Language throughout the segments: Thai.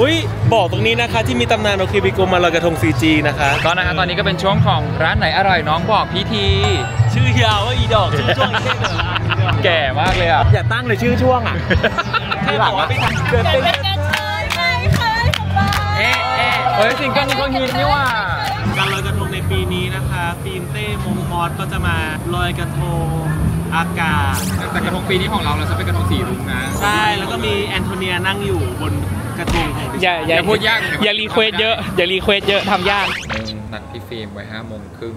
อุ้ยบอกตรงนี้นะคะ ที่มีตำนานโอเคบิโกมาลอยกระทง 4G นะคะก็นะคะตอนนี้ก็เป็นช่วงของร้านไหนอร่อยน้องบอกพี่ที ชื่อยาวว่าอีดอกชื่อช่วงอีเท่เหรอแก่มากเลยอะอย่าตั้งเลยชื่อช่วงอะแค่บอกว่าไม่ทำเกิดเป็นเอ๊ะเอ๊ะเฮ้ยสิ่งเกิลนี้ก็ฮิตนี่ว่าการลอยกระทงในปีนี้นะคะฟิล์มเต้มงมอสก็จะมาลอยกระทงอากาศแต่กระทงปีนี้ของเราเราจะเป็นกระทงสีรุ้งนะ ใช่ แล้วก็มีแอนโทเนียนั่งอยู่บน กระทงของดิฉันอย่าอย่าอย่าพูดยากอย่า request เยอะ อย่า request เยอะทำยากนัดพี่ฟิล์มไว้ห้าโมงครึ่ง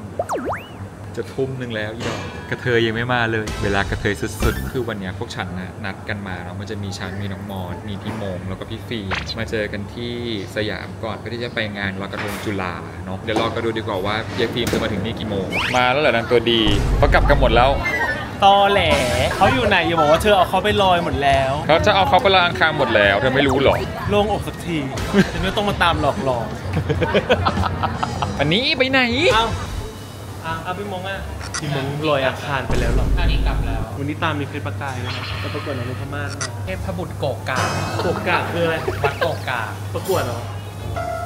จะทุ่มหนึ่งแล้วอีดอกกระเทยยังไม่มาเลย เวลากระเทยสุดๆ คือวันเนี้ยพวกฉันนะนัดกันมาเนาะมันจะมีฉันมีน้องมอนมีพี่โมงแล้วก็พี่ฟิล์มมาเจอกันที่สยามก่อนเพื่อที่จะไปงานลอยกระทงจุฬาเนาะเดี๋ยวรอกันดูดีกว่าว่ายายฟิล์มจะมาถึงนี่กี่โมง มาแล้วเหรอนางตัวดีเขากลับกันหมดแล้ว ตอแหลเขาอยู่ไหนอย่าบอกว่าเธอเอาเขาไปลอยหมดแล้วเขาจะเอาเขาไปลอยอังคารหมดแล้วเธอไม่รู้หรอโล่งอกสักทีจะไม่ต้องมาตามหลอกหลอกอันนี้ไปไหนเอ้าเอาเอาพี่มงอะพี่มงลอยอาคารไปแล้วหรออันนี้กลับแล้ว วันนี้ตามมีคลิปประกายเลยนะจะประกวดในนพม่ามาเทพบุตรโกกาโกกกะคืออะไรวัดโกกาประกวดเหรอ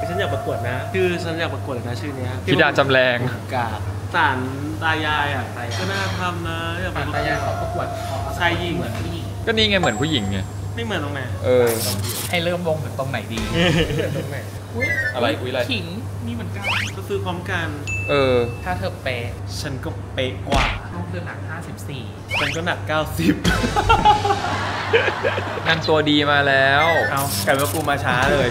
ฉันอยากประกวดนะชื่อฉันอยากประกวดเลยนะชื่อเนี้ยธิดาจำแรง กาสารตายายอะก็น่าทำนะอยากไปประกวดขอประกวดชายหญิงก็นี่ไงเหมือนผู้หญิงไง ไม่เหมือนตรงไหนเออ ให้เริ่มวงถึงตรงไหนดีอะไรอุ้ยอะไร ขิงนี่เหมือนกันก็ซื้อพร้อมกัน เออ ถ้าเธอเป๊ะฉันก็เป๊ะกว่า ลูกเธอหนัก 54 ฉันก็หนัก 90นางตัวดีมาแล้วเอากลายว่ากูมาช้าเลย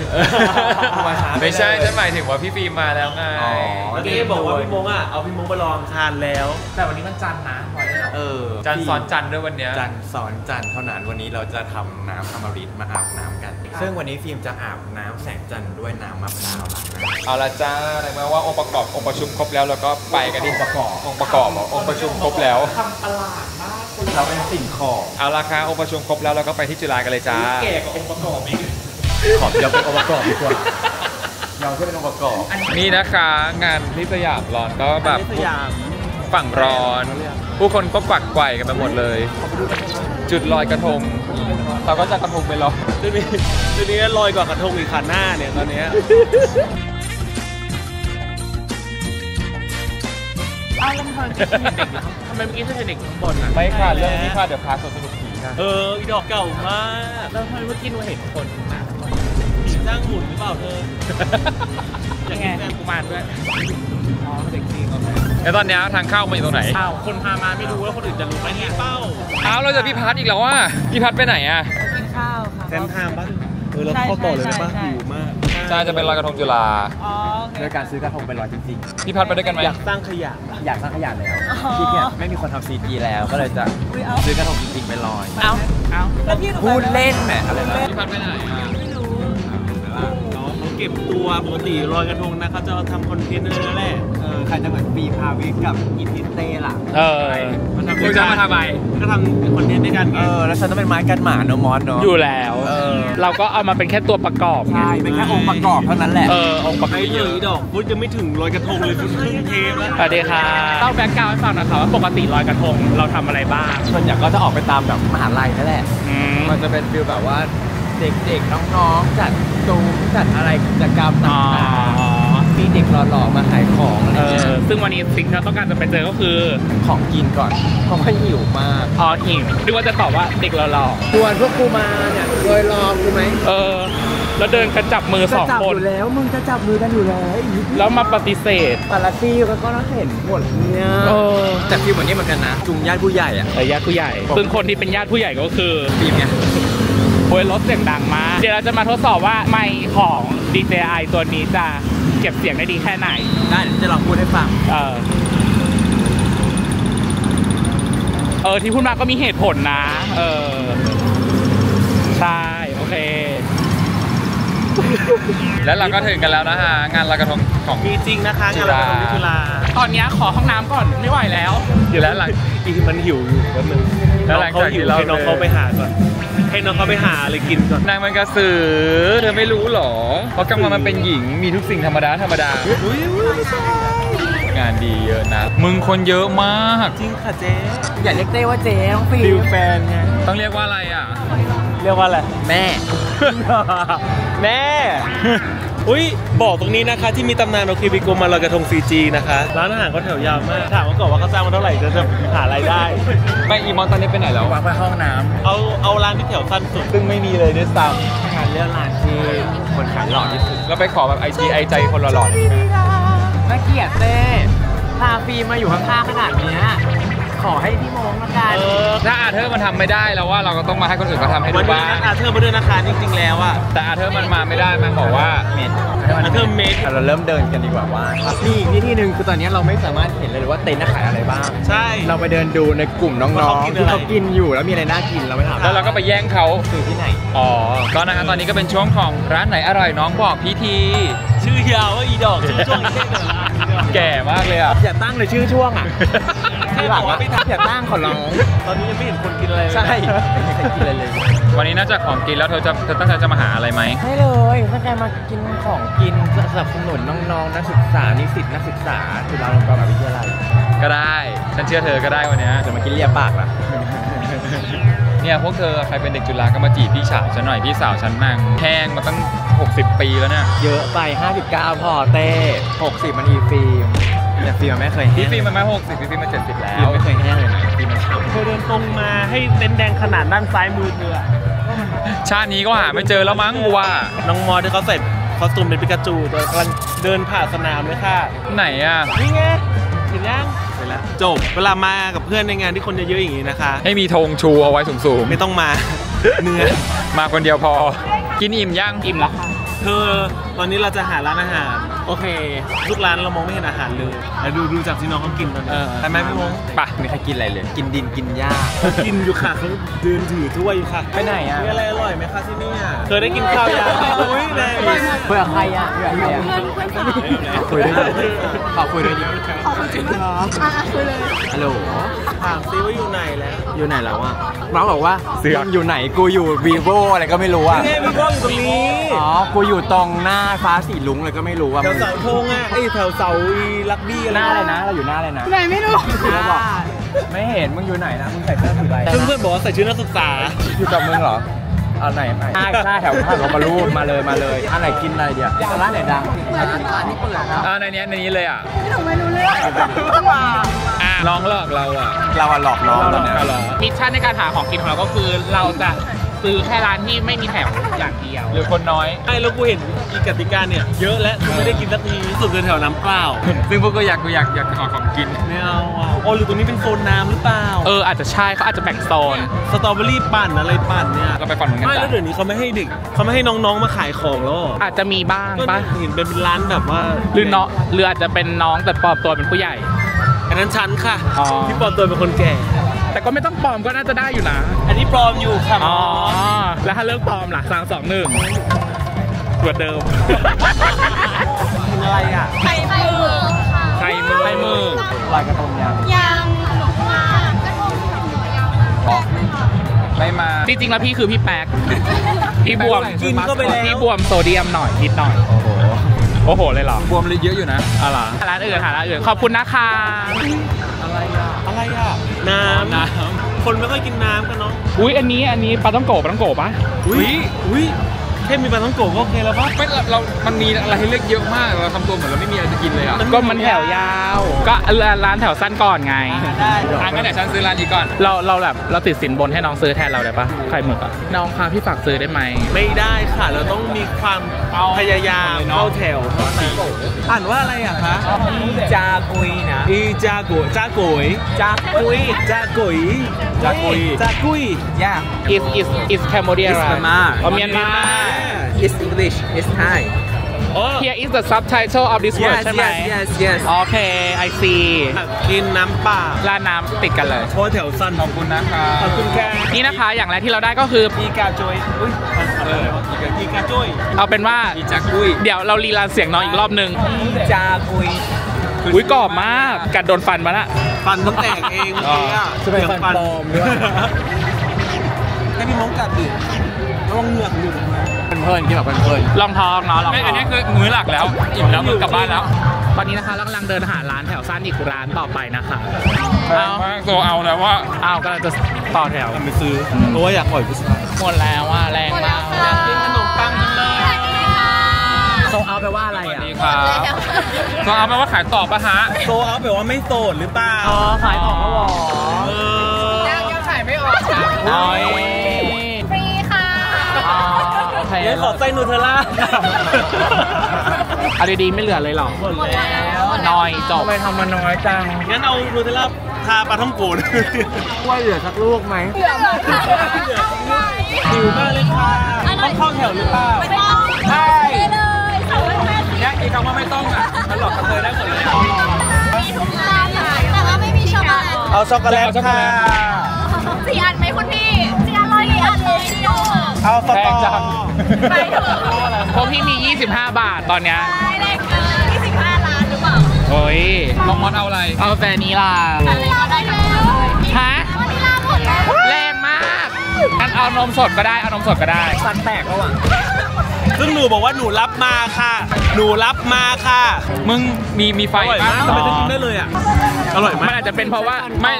กูมาช้าไม่ใช่ด้ฉันหมายถึงว่าพี่ฟิล์มมาแล้วไงอ๋อ เมื่อกี้บอกว่าพี่มงอะ เอาพี่มงไปลองคานแล้ว แต่วันนี้มันจันทร์นะพลอยได้หรอเออจันทร์ซ้อนจันทร์ด้วยวันเนี้ย จันทร์ซ้อนจันทร์เท่านั้นวันนี้เราจะทำน้ำอมฤตมาอาบน้ำกัน ซึ่งวันนี้ฟิล์มจะอาบน้ำแสงจันทร์ด้วยน้ำมะพร้าวล้างหน้าเอาละจ้าในเมื่อว่าองค์ประกอบองค์ประชุมครบแล้วเราก็ไปกันที่ประกอบองค์ประกอบเหรอองค์ประชุมครบแล้ว ทำตลาดมากคนเราเป็นสิ่งของเอาละค่ะองค์ประชุมครบแล้วเราก็ไปที่จุฬากันเลยจ้า แก่กว่าองค์ประกอบอีกขอบยอมเป็นองค์ประกอบดีกว่ายอมแค่เป็นองค์ประกอบนี่นะคะงานที่สยามร้อนก็แบบสยามฝั่งร้อน ผู้คนก็ฝักไกวกันไปหมดเลย จุดลอยกระทงเราก็จะกระทงไปลอยทีนี้ทีนี้ลอยกว่ากระทงอีกขันหน้าเนี่ยตอนเนี้ย อ้าวแล้วทำไมเธอเห็นเด็กอยู่ข้างทำไมเมื่อกี้เธอเห็นเด็กอยู่ข้างบนอะไม่ค่ะเรื่องนี้ค่ะเดี๋ยวพาสวนสนุกผีค่ะเอออีดอกเก่ามากแล้วทำไมเมื่อกี้หนูเห็นคนนะผีจ้างหมุนหรือเปล่าเธอยังไงกุมารด้วยอ๋อเด็กจริงโอเคแล้วตอนเนี้ยทางเข้ามาอยู่ตรงไหนอ้าวคนพามาไม่รู้แล้วคนอื่นจะรู้ไหมเนี่ยเป้าอ้าวเราเจะพี่พัดอีกแล้วว่ะพี่พัดไปไหนอะกินข้าวค่ะแซนทามปะเออเราเข้าต่อเลยได้ปะใช่ใช่หิวมากใช่จะเป็นลอยกระทงจุฬาอ๋อโอเค ด้วยการซื้อกระทงไปลอยจริง พี่พัดไปด้วยกันไหมอยากสร้างขยะๆอยากสร้างขยะแล้วอ๋อที่เนี่ยไม่มีคนทำซีจีแล้วก็เลยจะอุ๊ยเอาซื้อกระทงจริงๆไปลอยเอาเอาแล้วพี่หนูพูดเล่นแหมอะไรนะพี่พัดไปไหนอะไม่รู้น้องเขาเก็บตัวปกติลอยกระทงนะเขาจะเอาทำคอนเทนต์นั่นแหละเออ ใครจะเหมือนปีพาวิกกับอินทิเต้ล่ะเออมาทำคุณจะมาทำไมก็ทำคอนเทนต์ด้วยกันไงเออแล้วฉันต้องเป็นไม้กันหมาเนอะมอสเนอะอยู่แล้ว เออ เราก็เอามาเป็นแค่ตัวประกอบไงใช่เป็นแค่องค์ประกอบเท่านั้นแหละเออองค์ประกอบไอ้เหี้ยอีดอกพุทธยังไม่ถึงลอยกระทงเลยพุทธครึ่งเทปแล้วสวัสดีค่ะเล่าแบ็กกราวด์ให้ฟังนะคะว่าปกติลอยกระทงเราทำอะไรบ้าง ส่วนใหญ่ก็จะออกไปตามแบบมหาลัยนั่นแหละ อืม มันจะเป็น feel แบบว่าเด็กๆน้องๆจัดบูธจัดอะไรกิจกรรมต่อ๋อางๆ มีเด็กหล่อๆมาขายของอะไรเอเงี้อยซึ่งวันนี้สิ่งที่เราต้องการจะไปเจอก็คือของกินก่อน เพราะว่าหิวมากพอหิวนึกว่าจะตอบว่าเด็กเราหล่อชวนพวกกูมาเนี่ยโดยรอกูไหมเออ แล้วเดินกันจับมือสองจับคอนยู่แล้วมึงจะจับมือกันอยู่แล้วแล้วมาปฏิเสธ ปาปารัสซี่ก็ก็ต้องเห็นหมดเนี่ยเออแต่ feel เหมือนนี้เหมือนกันนะจุงญาติผู้ใหญ่อะแต่ญาติผู้ใหญ่ ซึ่งคนที่เป็นญาติผู้ใหญ่ก็คือ ฟิล์มไงโวยรถเสียงดังมาก เดี๋ยวเราจะมาทดสอบว่าไมค์ของ DJI ตัวนี้จะ เก็บเสียงได้ดีแค่ไหน ได้เดี๋ยวจะลองพูดให้ฟัง เออ เออที่พูดมาก็มีเหตุผลนะ เออ ใช่ โอเค แล้วเราก็ถึงกันแล้วนะฮะ งานลอยกระทงของ มีจริงนะคะงานลอยกระทงที่จุฬาตอนเนี้ยขอห้องน้ำก่อนไม่ไหวแล้ว อยู่แล้วหลัง อีกมันหิวอยู่แป๊บนึงแล้วหลังจากที่เรา ให้น้องเขาไปหาก่อน ให้น้องเขาไปหาอะไรกินก่อนนางมันกระสือเธอไม่รู้หรอ เพราะกำลังมันเป็นหญิงมีทุกสิ่งธรรมดาธรรมดาอุ้ยอุ้ยงานดีเยอะนะ มึงคนเยอะมาก จริงค่ะเจ๊อย่าเรียกเต้ว่าเจ๊น้องฟิล์มแฟนไงต้องเรียกว่าอะไรอะ เรียกว่าอะไร แม่ แม่ อุ้ยบอกตรงนี้นะคะ ที่มีตำนานโอเคบิโกมาลอยกระทง 4G นะคะ ร้านอาหารก็แถวยาวมาก ถามว่าก่อนว่าเขาสร้างมาเท่าไหร่จะจะหารายได้ ไม่อีมอนตอนนี้ไปไหนแล้ววางไว้ห้องน้ำเอาเอาร้านที่แถวสั้นสุด ซึ่งไม่มีเลยด้วยซ้ำการเลือกร้านที่คนขายหล่อที่สุดเราไปขอแบบ IG ไอใจคนหล่อๆหน่อยได้ไหมน่าเกลียดเต้พาฟิล์มมาอยู่ข้างๆขนาดเนี้ย ขอให้พี่โมงละกัน เออถ้าอาเธอร์มันทำไม่ได้แล้วว่าเราก็ต้องมาให้คนอื่นเขาทำให้วัดูนนี้บ้างนะคะเธอมาด้วยนะคะจริงๆแล้วอะแต่อาเธอร์มันมาไม่ได้มันบอกว่าเมดอาเธอร์เมดเราเริ่มเดินกันดีกว่าว่ามีอีกที่ที่หนึ่งคือตอนนี้เราไม่สามารถเห็นเลยว่าเต็นท์น่ะขายอะไรบ้าง ใช่ เราไปเดินดูในกลุ่มน้ว่าองเขากินๆที่อะไรเขากินอยู่แล้วมีอะไรน่ากินเราไปถามแล้วเราก็ไปแย่งเขาคือที่ไหน อ๋อก็นะฮะตอนนี้ก็เป็นช่วงของร้านไหนอร่อยน้องบอกพี่ทีชื่อยาวว่าอีดอกชื่อช่วงเท่แต่ละร้านอีดอกแก่มากเลยอะอย่าตั้งเลยชื่อช่วงอะแค่ ทีหบลัองกว่าอะไม่ทำอย่าตั้งขอร้อง ตอนนี้ยังไม่เห็นคนกินอะไรเลยใช่ไม่มีใครกินอะไรเลย วันนี้นอกจากของกินแล้วเธอจะเธอตั้งใจจะมาหาอะไรไหมไม่เลยถ้าใครมากินของกินสนับสนุนน้องๆนักศึกษานิสิตนักศึกษาจุฬาลงกรณ์มหาวิทยาลัยก็ได้ฉันเชื่อเธอก็ได้วันเนี้ยจะมากินเลียปากล่ะเนี่ยพวกเธอใครเป็นเด็กจุฬาก็มาจีบพี่สาวฉันหน่อยพี่สาวฉันนางแห้งมาตั้ง 60 ปีแล้วเนี่ยเยอะไป 59 พอเต้ 60 มันอีฟิล์ม แต่ฟิล์มมันไม่เคยแห้งพี่ฟิล์มมันมา60พี่ฟิล์มมัน70แล้วฟิล์มไม่เคยแห้งเลยนะฟิล์มมันฉ่ำเธอเดินตรงมาให้เต็นท์แดงขนาดด้านซ้ายมือเธออะชาตินี้ก็หาไม่เจอแล้วมั้งกูว่า น้องมอสที่เขาใส่ costume เป็นปิกาจูแต่กำลังเดินผ่านสนามเลยค่ะ ไหนอะ นี่ไงเห็นยังเห็นแล้วจบเวลามากับเพื่อนในงานที่คนเยอะๆอย่างนี้นะคะ ให้มีธงชูเอาไว้สูงไม่ต้องมา เหนื่อยๆ มาคนเดียวพอ กินอิ่มยัง อิ่มแล้วค่ะ เธอตอนนี้เราจะหาร้านอาหาร โอเค ทุกร้านเรามองไม่เห็นอาหารเลยแต่ดูดูจากที่น้องเขากินตอนนี้ไปไหมพี่มงไป ไม่มีใครกินอะไรเลย กินดินกินหญ้าเขากินอยู่ค่ะเขาเดินถือถ้วยอยู่ค่ะไปไหนอะมีอะไรอร่อยไหมคะที่นี่อะเคยได้กินข้าวยังอุ้ยแรงเพื่อใครอะเพื่อใครอะขอคุยด้วยดิขอคุยด้วยดิฮัลโหลถามซิว่าอยู่ไหนแล้ว อยู่ไหนแล้วอะน้องบอกว่าเสือกมึงอยู่ไหนกูอยู่ vivo อะไรก็ไม่รู้อะนี่ไงมีกล้องอยู่ตรงนี้ อ๋อ กูอยู่ตรงหน้าฟ้าสีลุงเลยก็ไม่รู้อะแถวเสาธงอะไอยแถวเสาอีลักบี้อะไรหน้าอะไรนะ เราอยู่หน้าอะไรนะไหนไม่รู้เราบอก ไม่เห็นมึงอยู่ไหนนะมึงใส่เสื้อสีใบเพื่อนเพื่อนๆบอกว่าใส่ชุดนักศึกษาอยู่กับมึงเหรออันไหนไหนใช่ใช่แถวข้างเรามารูดมาเลยมาเลยอันไหนกินอะไรเดียวร้านไหนดังร้านนี้เปิดนะอ่าในเนี้ยในนี้เลยอะหนูไม่รู้เรื่องอะลองหลอกเราอะเราอะหลอกน้องเราหลตออนกเนี้ยเราหลอกมิชชั่นในการหาของกินของเราก็คือเราจะ ซื้อแค่ร้านที่ไม่มีแถวอย่างเดียว หรือคนน้อยไอ้แล้วกูเห็นอีกติกาเนี่ยเยอะและกูไม่ได้กินสักทีสุดคือแถวน้ำเปล่าซึ่งพวกก็อยากกูอยากอยากขอของกิน ไม่เอาอะโอ้หรือตรงนี้เป็นโซนน้ำหรือเปล่าเอออาจจะใช่เขาอาจจะแบ่งโซน สตรอเบอรี่ปั่นอะไรปั่นเนี่ยก็ไปฝั่งนู้นกันไม่จ้ะแล้วเดี๋ยวนี้เขาไม่ให้เด็กเขาไม่ให้น้องๆมาขายของแล้วเหรออาจจะมีบ้างก็ปะเห็นเป็นร้านแบบว่าหรือเนาะหรืออาจจะเป็นน้องแต่ปลอมตัวเป็นผู้ใหญ่ อันนั้นฉันค่ะอ๋อ ที่ปลอมตัวเป็นคนแก่ แต่ก็ไม่ต้องปลอมก็น่าจะได้อยู่นะ อันนี้ปลอมอยู่ค่ะอ๋อ แล้วถ้าเลิกปลอมล่ะสามสองหนึ่งตัวเดิมเป็นอะไรอะไข่ไข่มือค่ะไข่มือไข่มือลอยกระทงยังยางขนมมากระทงขนมยาวไม่มา จริงๆแล้วพี่คือพี่แป๊กพี่บวมกินเข้าไปแล้วพี่บวมโซเดียมหน่อยนิดหน่อย โอ้โห โอ้โหเลยเหรอ บวมเลยเยอะอยู่นะอะไรร้านอื่นหาร้านอื่น ขอบคุณนะคะอะไร อะน้ำน้ำคนไม่ค่อยกินน้ำกันเนาะ อุ้ยอันนี้อันนี้ปลาต้องโกะปลาต้องโกะปะ อุ้ยอุ้ย แค่มีปลาท้องโกะก็โอเคแล้วปะไม่เราเรา มันมีอะไรให้เลือกเยอะมาก เราทำตัวเหมือนเราไม่มีอะไรจะกินเลยอะก็มันแถวยาว ก็ร้านแถวสั้นก่อนไง ได้อะงั้นเดี๋ยวฉันซื้อร้านนี้ก่อน เราเราแบบเราติดสินบนให้น้องซื้อแทนเราได้ปะไข่หมึกอะน้องคะพี่ฝากซื้อได้ไหม ไม่ได้ค่ะ เราต้องมีความเอาพยายามเลยเนอะเข้าแถวเท่านั้นอ่านว่าอะไรอะคะจากุยนะ อีจากุยจากุยจากุยจากุยจากุยจากุยย่า is is is Cambodia It's right? Myanmar. อ๋อ Myanmar It's English It's Thai โอ้ Here is the subtitle of this word ใช่ไหม yes yes โอเค I see กินน้ำเปล่าร้านน้ำติดกันเลยเพราะแถวสั้นขอบคุณนะคะขอบคุณแค่นี่นะคะอย่างแรกที่เราได้ก็คืออีกาจอยอุ้ยอะไรวะอีกาอีกาจอยเอาเป็นว่าอีจักกุ้ยเดี๋ยวเรารีลานเสียงน้องอีกรอบนึงจากุยอุ้ยกรอบมากกัดโดนฟันมาละฟันต้องแตกเองเมื่อกี้อะจะเป็นฟันปลอมด้วยให้พี่มองกัดดิระวังเหงือกหลุดออกมา เพลินๆกินแบบเพลินลองท้องเนาะลองไม่ท้อัอนงนี้คือมื้อหลักแล้วอิ่มแล้วมึงกลับบ้านแล้วตอนนี้นะคะเรากำลังเดินหาร้านแถวสั้นอีกร้านต่อไปนะคะแพงมากโซเอาแล้วว่าอ้าวกำลังจะต่อแถวทำไปซื้อเพราะว่าอยากปล่อยผู้ชายหมดแล้วอะแรงมากอยากกินขนมปังจังเลยสวัสดีค่ะโซเอาแปลว่าอะไรสวัสอะ ดีครับก็เอาเป็นว่าขายต่อปะฮะ โซเอาแปลว่าไม่โสดหรือเปล่า อ๋อขายของแล้วหรอเออยังขายไม่ออกค่ะ โอ้ยฟรีค่ะอ๋อ โอเคเดี๋ยวขอไส้นูเทลล่าเอาดีๆไม่เหลือเลยเหรอหมดแล้วหมดแล้วน้อยจบทำไมทำมันน้อยจัง งั้นเอานูเทลล่าทาปลาท่องโกนว่าเหลือสักลูกไหมเหลือหมดค่ะเอาไหมหิวมากเลยค่ะต้องเข้าแถวหรือเปล่าไม่ต้องใช่เลยสองร้อยห้าสิบเนี่ยอีกคำว่าไม่ต้องอะมันหลอกกระเทยได้หมดเลยมีทุกร้านค่ะแต่ว่าไม่มีช็อกโกแลตเอาช็อกโกแลตค่ะ เอาสแพตองจังไปเถอะพวกพี่มี 25 บาทตอนเนี้ยได้ได้เกินยี่สิบห้าล้านหรือเปล่าโอ้ยน้องมอสเอาอะไร เอาแฟนนี้ล่ะอันนี้เราได้แล้วฮะวันนี้ลาหมดแล้วแรงมากงั้นเอานมสดก็ได้เอานมสดก็ได้สันแตกแล้วอะซึ่งหนูบอกว่าหนูรับมาค่ะ หนูรับมาค่ะ มึงมีมีไฟอร่อยปะมากทำไมจะกินได้เลยอะ อร่อยมันมากอาจจะเป็นเพราะว่าไม่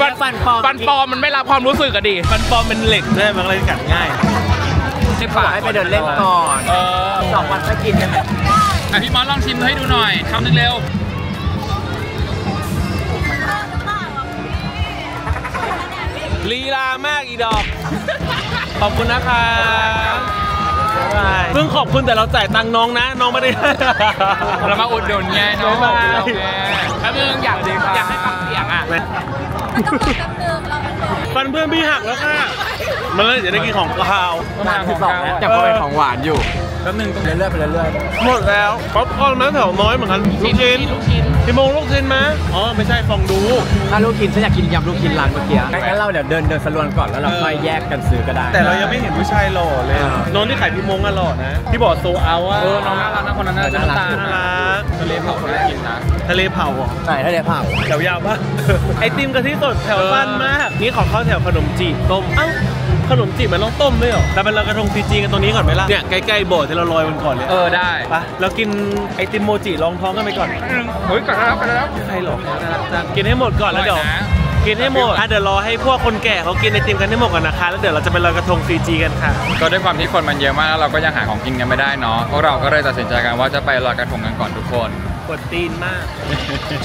ฟันฟันปลอม ฟันปลอมมันไม่รับความรู้สึกอะดิมันปลอมเป็นเหล็กด้วยมันเลยกัดง่ายในปากให้ไปเดินเล่นก่อนเออสองวันก็กินกันอะพี่มอสลองชิมให้ดูหน่อยคำหนึ่งเร็วลีลามากอีดอก ขอบคุณนะคะบ๊ายบาย เพิ่งขอบคุณแต่เราจ่ายตังค์น้องนะ น้องไม่ได้ เรามาอุดหนุนไงน้องบ๊ายบาย โอเคแล้วมึงอยากอยากให้ฟังเสียงอะ ฟันเพื่อนพี่หักแล้วค่ะมันเลยจะได้กินของคาวต้องมาของสองกลางแล้วแต่พอเป็นของหวานอยู่ แป๊บนึงต้องเรื่อยๆไปเรื่อยหมดแล้วป๊อปคอร์นมาแถวน้อยเหมือนกันลูกชิ้น ลูกชิ้น พี่โมงลูกชิ้นมาอ๋อไม่ใช่ฟองดูๆถ้าลูกกินฉันอยากกินยำลูกกินร้านเมื่อกี้งั้นเราเดี๋ยวเดินเดินสรวนก่อนแล้วเราค่อยแยกกันซื้อก็ได้ แต่เรายังไม่เห็นผู้ชายหล่อเลยอ่า น้องที่ขายพี่มงอะหล่อนะที่บอกโซเอาอะเออน้องน่ารักนะคนนั้นน่าจะน้ำตาลน่านะรักทะเลเผาน่ากินนะทะเลเผาเหรอไหนถ้าเดี๋ยวเผาแถวยาวปะไอติมกะทิสดแถวสั้นมาก นี่ขอเข้าแถวขนมจีบต้ม เอ้า ขนมจีบมันต้องต้มด้วยเหรอแต่เป็นเรากระทงซีจีกันตรงนี้ก่อนไหมล่ะ เนี่ยใกล้ๆโบสถ์ที่เราลอยมันก่อนเลยเออได้ไปเรากินไอติมโมจิรองท้องกันไปก่อนเฮ้ยกลับแล้วกลับแล้วใครหรอกน่ารักจังกินให้หมดก่อนแล้วเดี๋ยวอร่อยนะกินให้หมดอะเดี๋ยวรอให้พวกคนแก่เขากินไอติมกันให้หมดก่อนนะคะ แล้วเดี๋ยวเราจะไปลอยกระทงซีจีกันค่ะ ก็ด้วยความที่คนมันเยอะมากแล้วเราก็ยังหาของกินกันไม่ได้เนาะ พวกเราก็เลยตัดสินใจกันว่าจะไปลอยกระทงกันก่อนทุกคน กดตีนมาก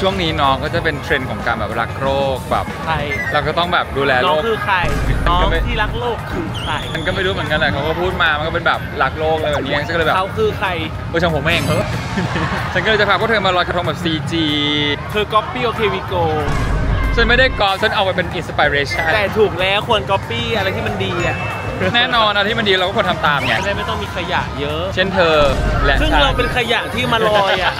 ช่วงนี้น้องก็จะเป็นเทรนด์ของการแบบรักโลกแบบใครเราก็ต้องแบบดูแลน้โรองค คือใครมันน้อก็งไม่ที่รักโลกคือใครมันก็ไม่รู้เหมือนกันแหละเขาก็พูดมา มันก็เป็นแบบรักโลกอะไรแบบนี้ฉันก็เลยแบบเขาคือใครเออช่างผมเองฉันก็เลยจะพาพวกเธอมาลอยกระทงแบบ CG คือก๊อปปี้โอเควิโกฉันไม่ได้ก๊อปฉันเอาไปเป็น inspiration แต่ถูกแล้วควรก๊อปปี้อะไรที่มันดีอะแน่นอนนะที่มันดีเราก็ควรทำตามไง จะได้ไม่ต้องมีขยะเยอะ เช่นเธอและซึ่งฉันเราเป็นขยะที่มาลอยอะ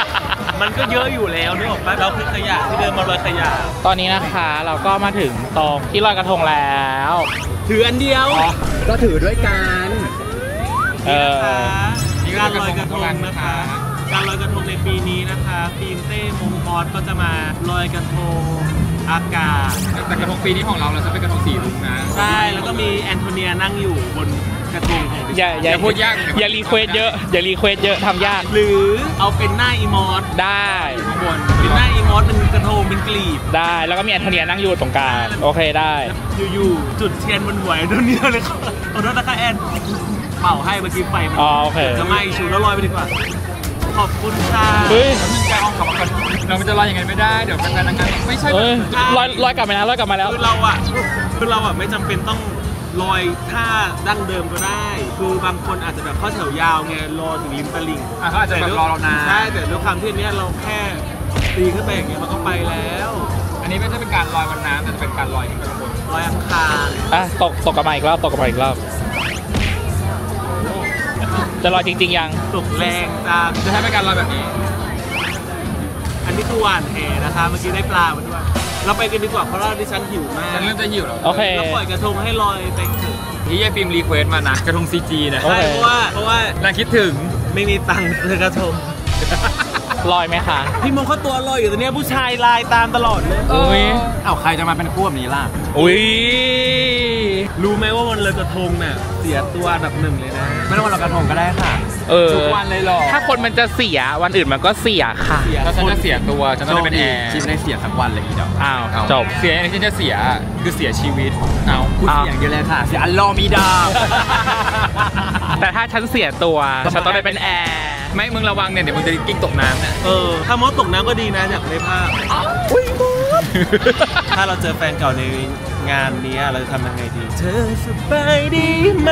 มันก็เยอะอยู่แล้วนึกออกปะเราคือขยะที่เดินมาลอยขยะ ตอนนี้นะคะเราก็มาถึงตรงที่ลอยกระทงแล้วถืออันเดียวก็ถือด้วยกันเออการลอยกระทงนะคะ การลอยกระทงในปีนี้นะคะฟิล์มเต้มงคอสก็จะมาลอยกระทงอากาศแต่กระทงปีนี้ของเราเราจะเป็นกระทงสีรุ้งนะใช่แล้วก็มีแอนโทเนียนั่งอยู่บน กระทงของดิฉันอย่าอย่าอย่าพูดยากอย่า request เยอะ อย่า request เยอะทำยาก หรือเอาเป็นหน้าอีมอสได้ข้างบนเป็นหน้าอีมอสเป็นกระทงเป็นกลีบได้ แล้วก็มีแอนโทเนียนั่งอยู่ตรงกลางโอเคได้ อยู่ๆจุดเทียนบนหัวแอนโทเนียเลยครับขอโทษนะคะแอนเป่าให้เมื่อกี้ไฟมันอ๋อโอเคจะไหม้ชูแล้วลอยไปดีกว่าขอบคุณค่ะเฮ้ยแล้วมึงจะเอากลับมาก่อนเรามันจะลอยยังไงไม่ได้ เดี๋ยวเป็นการทางการไม่ใช่เอ้ยลอยลอยกลับมาแล้วลอยกลับมาแล้ว คือเราอะ คือเราอะไม่จำเป็นต้อง ลอยท่าดั้งเดิมก็ได้ คือบางคนอาจจะแบบเข้าแถวยาวไงรอถึงริมตลิ่งอะเขาอาจจะแบบรอเรานาน ใช่แต่ด้วยความที่อันเนี้ยเราแค่ตีขึ้นไปอย่างเงี้ยมันก็ไปแล้วอันนี้ไม่ใช่เป็นการลอยบนน้ำแต่จะเป็นการลอยขึ้นไปข้างบนลอยอังคารอะตกตกกลับมาอีกรอบตกกลับมาอีกรอบ จะลอยจริง ๆ ยัง ตกแรงจ้าจะให้เป็นการลอยแบบนี้ อันนี้คือหวานแหนะคะเมื่อกี้ได้ปลามาด้วย เราไปกันดีกว่าเพราะว่าดิฉันหิวมากฉันเริ่มจะหิวแล้วโอเค เราปล่อยกระทงให้ลอยไปเถอะที่ยายฟิล์ม request มานะกระทง CG นะโอใช่เค เพราะว่าเพราะว่านางคิดถึงไม่มีตังค์ซื้อกระทง ลอยไหมคะพี่มงเขาตัวลอยอยู่ตรงเนี้ยผู้ชายลายตามตลอดเลยอุ้ยเอ้าใครจะมาเป็นคู่แบบนี้ล่ะอุ้ยรู้ไหมว่าวันลอยกระทงน่ะเสียตัวอันดับหนึ่งเลยนะ ไม่ต้องมาลอยกระทงก็ได้ค่ะ เออทุกวันเลยหรอ ถ้าคนมันจะเสียวันอื่นมันก็เสียค่ะ แล้วฉันจะเสียตัวฉันต้องได้เป็นแอร์ชิมได้เสียสักวันเลยอีดอกอ้าวเอาจบเสียอย่างที่จะเสียคือเสียชีวิตเอาพูดอ้าวเสียงเดียวเลยค่ะ เสียอัลลอมีดาแต่ถ้าฉันเสียตัวฉันต้องได้เป็นแอร์ไม่มึงระวังเนี่ยเดี๋ยวมึงจะกิ้งตกน้ำนะเออถ้ามดตกน้ำก็ดีนะอยากได้ภาพอุ้ยมดถ้าเราเจอแฟนเก่าใน งานนี้เราจะทำยังไงดี เธอสบายดีไหม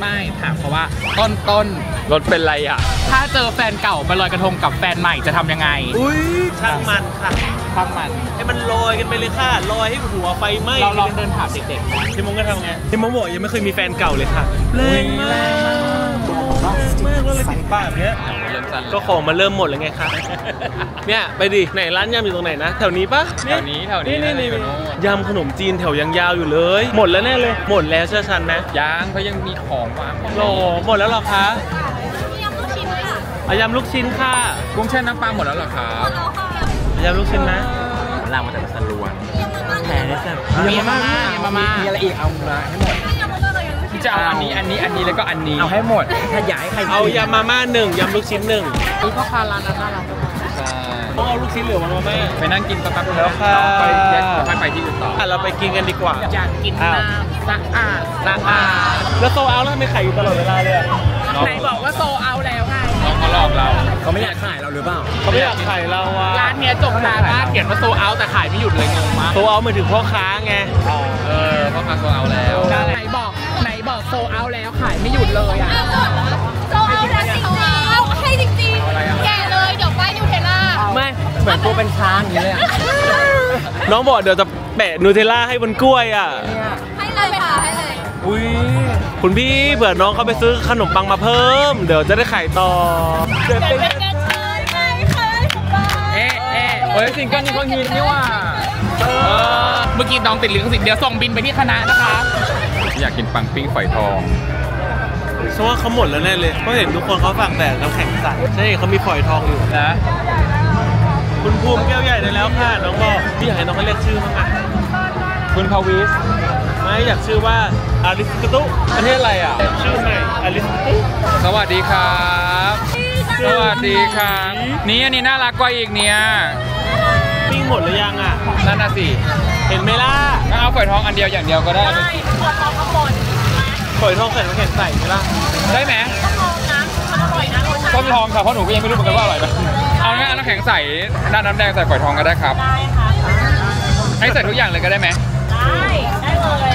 ไม่ถามเขาว่าต้นต้นรถเป็นไรอะ ถ้าเจอแฟนเก่าไปลอยกระทงกับแฟนใหม่จะทำยังไง อุ้ยช่างมันค่ะฟังมันให้มันลอยกันไปเลยค่ะลอยให้หัวไฟไหม้เราลองเดินถามเด็กๆนะที่มงก็ทำไงที่มงบอกยังไม่เคยมีแฟนเก่าเลยค่ะแรงมาก แรงมากแล้วเลยติดปากเนี้ยเริ่มสั่นก็ของมันเริ่มหมดแล้วไงคะเนี่ยไปดิไหนร้านยำอยู่ตรงไหนนะแถวนี้ปะแถวนี้แถวนี้นี่นี่แถวนี่โน้นยำขนมจีนแถวยังยาวอยู่เลย หมดแล้วแน่เลย หมดแล้วเชื่อฉันนะยังเขายังมีของวางโหหมดแล้วเหรอคะยำลูกชิ้นค่ะเอายำลูกชิ้นค่ะกุ้งแช่น้ำปลาหมดแล้วเหรอครับเอายำลูกชิ้นนะลางมาจากสันลวนแหมมีมาม่ามีมาม่ามีอะไรอีกเอามาให้หมด ยำมาม่ากับยำลูกชิ้นจะเอาอันนี้อันนี้อันนี้แล้วก็อันนี้ เอาให้หมดถ้าอยากให้ใครเอายำมาม่าหนึ่งยำลูกชิ้นหนึ่งอุ้ยพ่อค้าร้านนั้นน่ารักใช่ต้องเอาลูกชิ้นเหลือมาม่าไปนั่งกินสักแป๊บนึงแล้วค่ะไปแยกค่อยไปที่อื่นต่ออะเราไปกินกันดีกว่าอยากกินอ้าวน้ำสะอาดสะอาดแล้วโซเอาแล้วทำไมขายอยู่ตลอดเวลาเลยอะไหนบอกว่าโซเอาแล้วไงน้องเขาหลอกเราเขาไม่อยากขายเราหรือเปล่าเขาไม่อยากขายเราอะร้านเนี้ยจบนานมากเขียนว่าโซเอาแต่ขายไม่หยุดเลยงงมากโซเอาหมายถึงพ่อค้าไงเออพ่อค้าโซเอาแล้ว โซเอาแล้วขายไม่หยุดเลยอะโซเอาแล้วจริงๆเอาให้จริงๆ แก่เลยเดี๋ยวป้ายนิวเทลล่าไม่เหมือนตัวเป็นช้างอย่างนี้เลยอะน้องบอกเดี๋ยวจะแปะนูเทลล่าให้บนกล้วยอะให้เลยค่ะให้เลยอุ้ยคุณพี่เผื่อน้องเขาไปซื้อขนมปังมาเพิ่ม เดี๋ยวจะได้ขายต่อเดี๋ยวเป็นกันเคยไหมเคยถูกต้องเอ๊ะเอ๊ะเฮ้ยสิงเกิลนี้เขาฮิตนี่ว่าเออเมื่อกี้น้องติดลิขสิทธิ์เดี๋ยวส่งบิลไปที่คณะนะคะ อยากกินปังปิ้งฝอยทองเพราะว่าเขาหมดแล้วแน่เลยเพราะเห็นทุกคนเขาฝากแต่น้ำแข็งใสใช่เขามีฝอยทองอยู่นะ คุณภูมิแก้วใหญ่ได้แล้วค่ะน้องบอกพี่อยากให้น้องเขาเรียกชื่อมั้างอะคุณพาวิสไม่อยากชื่อว่าอาริสกตุประเทศอะไรอะชื่อใหม่อาริสกตุสวัสดีครับ สวัสดีครับ นี่อันนี้น่ารักกว่าอีกเนี่ยปิ้ง หมดหรือยังอะ นั่นน่ะสิเห็นไหมล่ะงั้นเอาฝอยทองอันเดียวอย่างเดียวก็ได้ฝอยทองใส่น้ำแข็งใสไหมล่ะ ได้ไหมต้มทองค่ะเพราะหนูก็ยังไม่รู้เหมือนกันว่าอร่อยไหมเอางั้นเอาน้ำแข็งใส่ด้านน้ำแดงใส่ฝอยทองก็ได้ครับ ได้ค่ะให้ใส่ทุกอย่างเลยก็ได้ไหมได้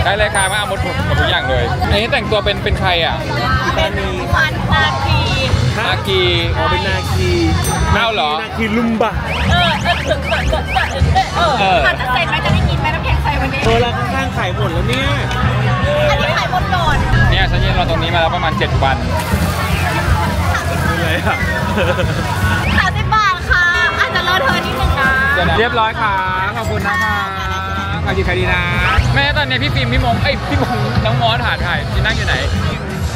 ได้เลยค่ะมาเอาหมดหมดทุกอย่างเลยอันนี้แต่งตัวเป็นเป็นใครอะ เป็นฟันนาทีอากีอ๋อเป็นนาคี เอาเหรอ นาคีลุมบะ เออเออเออเออเออเออถ้าจะเสร็จไหมจะได้กินไหมน้ำแข็งใส่วันนี้โซลาข้างๆขายหมดแล้วเนี่ย อันนี้ขายหมดก่อนเนี่ยฉันยืนรอตรงนี้มาแล้วประมาณ 7 วันเป็นไรอะสามสิบบาทค่ะ อาจจะเลอะเทอะนิดนึงนะเรียบร้อยค่ะ ขอบคุณนะคะขายดีขายดีนะ แม่ตอนนี้พี่ฟิล์มพี่มงเอ้ยพี่มงน้องมอสถ่ายถ่ายที่นั่งอยู่ไหน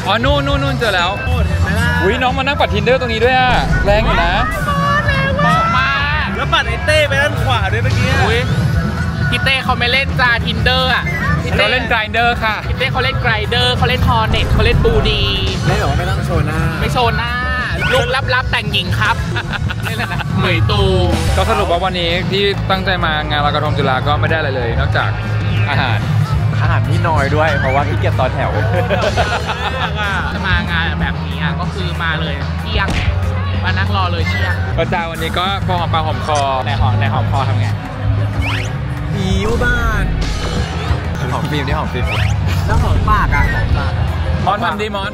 อ๋อ นู่นนู่นนู่นเจอแล้วโคตรเห็นไหมล่ะอุ้ยน้องมานั่งปัดทินเดอร์ตรงนี้ด้วยอะแรงอยู่นะ เหมาะมาก แล้ว ปัดไอ้เต้ไปด้านขวาด้วยเมื่อกี้อุ้ยพี่เต้เขาไม่เล่นจา Tinder อะพี่เราเล่น Grindr ค่ะพี่เต้เขาเล่น Grindr เขาเล่น Hornet เขาเล่น Blued ไม่หรอกไม่ต้องโชว์หน้าไม่โชว์หน้าลูกลับๆแต่งหญิงครับนี่แหละนะเหมยตูก็สรุปว่าวันนี้ที่ตั้งใจมางานลอยกระทงจุฬาก็ไม่ได้อะไรเลย นอกจากอาหารอาหารนี่น้อยด้วย เพราะว่าขี้เกียจต่อแถวจะมางานแบบนี้อะก็คือมาเลยเที่ยง มานั่งรอเลยเที่ยงประจาวันนี้ก็พอหอมปากหอมคอในหอมในหอมคอทำไงหิวบ้านหอมฟิล์มนี่หอมฟิล์มแล้วหอมปากอะหอมปากมอนทำดีมอน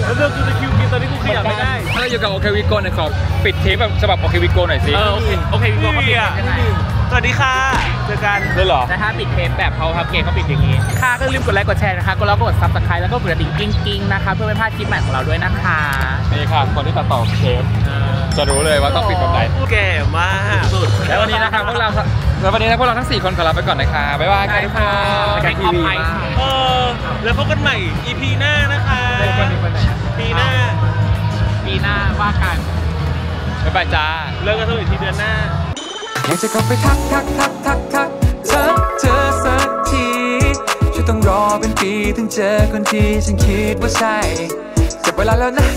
แล้วเรื่องกูจะคิวกินตอนนี้กูขยับไม่ได้ถ้าเราอยู่กับโอเควิโกหน่อยขอปิดเทปแบบฉบับโอเควิโกหน่อยสิเออโอเคโอเคพี่บอกเขาปิดยังไง สวัสดีค่ะ เจอกันด้วยเหรอ แต่ถ้าปิดเทปแบบเขาครับเกมเขาปิดอย่างนี้ ค่ะก็ลืมกดไลค์กดแชร์นะคะกดแล้วก็กดซับสไครต์แล้วก็กดกระดิ่งกิ้งๆนะคะ เพื่อไม่พลาดคลิปใหม่ของเราด้วยนะคะ นี่ค่ะ คนที่ตัดต่อเทปจะรู้เลยว่าต้องปิดแบบไหนแก่มากแล้ววันนี้นะครับพวกเราแล้ววันนี้นะพวกเราทั้ง 4 คนขอลาไปก่อนนะคะบ๊ายบายค่ะทุกคนรายการทีวีมากเออแล้วพบกันใหม่ EP หน้านะคะปีหน้าปีหน้าว่ากันบ๊ายบายจ้าเลิกกันสักทีเดือนหน้า อยากจะกลับไปทักทักทักทักทักเธอเธอสักทีฉันต้องรอเป็นปีถึงเจอคนที่ฉันคิดว่าใช่จับเวลาแล้วนะ